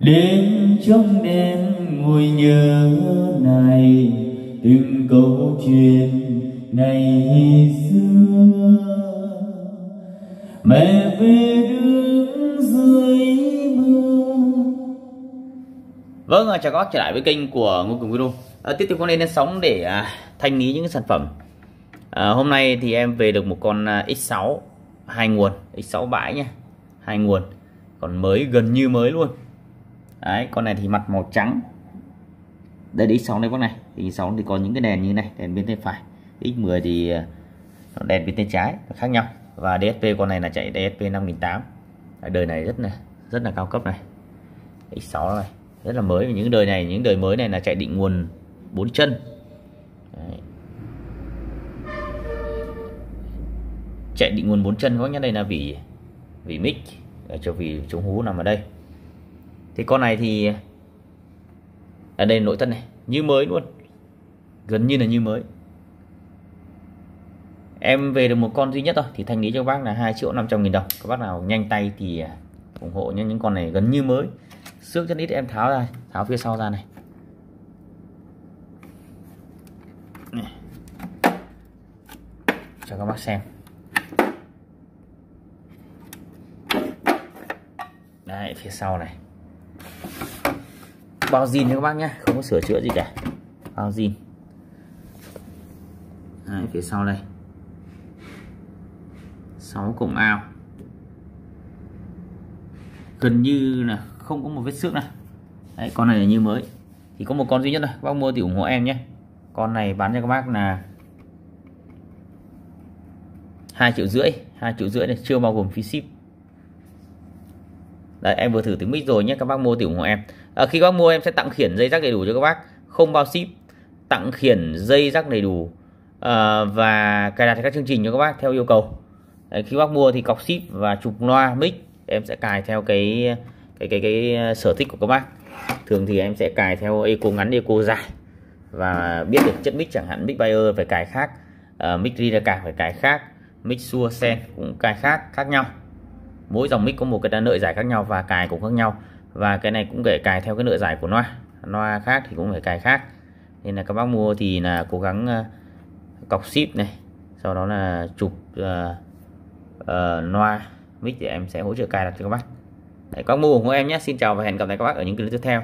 đến trong đêm ngồi nhớ này từng câu chuyện ngày xưa. Mẹ về đứng dưới mưa. Vâng, à, chào các bác trở lại với kênh của Ngô Cường Video. À, Tiếp tục con lên lên sóng để à, thanh lý những sản phẩm. À, Hôm nay thì em về được một con à, X6 hai nguồn, X6 bãi nhé hai nguồn, còn mới gần như mới luôn. Đấy, con này thì mặt màu trắng. Đây đi X6 này bác này. Thì X6 thì có những cái đèn như này, đèn bên tay phải. X10 thì ờ, đèn bên tay trái khác nhau. Và DSP con này là chạy DSP 5008 đời này rất là rất là cao cấp này. X6 này rất là mới. Những đời này những đời mới này là chạy định nguồn bốn chân. Đấy. chạy định nguồn bốn chân các nhá đây là vỉ vỉ mic. Ờ, cho vỉ chống hú nằm ở đây thì con này thì ở đây nội thất này, như mới luôn, gần như là như mới. Em về được một con duy nhất thôi, thì thanh lý cho bác là 2 triệu 500 nghìn đồng. Các bác nào nhanh tay thì à, ủng hộ nhé những con này gần như mới. Xước chân ít em tháo ra, tháo phía sau ra này. Cho các bác xem. Đấy, phía sau này bao zin các bác nhé. Không có sửa chữa gì cả. Bao zin đấy, phía sau đây. 6 cổng ao. Gần như là không có một vết xước này Đấy, con này là như mới. Thì có một con duy nhất thôi. Bác mua thì ủng hộ em nhé. Con này bán cho các bác là hai triệu rưỡi. Hai triệu rưỡi này chưa bao gồm phí ship. Đấy, em vừa thử tiếng mic rồi nhé các bác mua tiểu ủng hộ em. À, khi các bác mua em sẽ tặng khiển dây rắc đầy đủ cho các bác không bao ship tặng khiển dây rắc đầy đủ. À, và cài đặt các chương trình cho các bác theo yêu cầu. Đấy, khi bác mua thì cọc ship và chụp loa mic em sẽ cài theo cái cái cái cái à, sở thích của các bác. Thường thì em sẽ cài theo eco ngắn eco dài. Và biết được chất mic chẳng hạn mic buyer phải cài khác uh, mic Ridaka phải cài khác mic Sure Sen cũng cài khác khác nhau mỗi dòng mic có một cái nợ giải khác nhau và cài cũng khác nhau. Và cái này cũng để cài theo cái nợ giải của loa loa khác thì cũng phải cài khác. Nên là các bác mua thì là cố gắng ờ, cọc ship này sau đó là chụp ờ, ờ, uh, uh, loa mic thì em sẽ hỗ trợ cài đặt cho các bác. Đấy, các mua ủng hộ em nhé. Xin chào và hẹn gặp lại các bác ở những clip tiếp theo.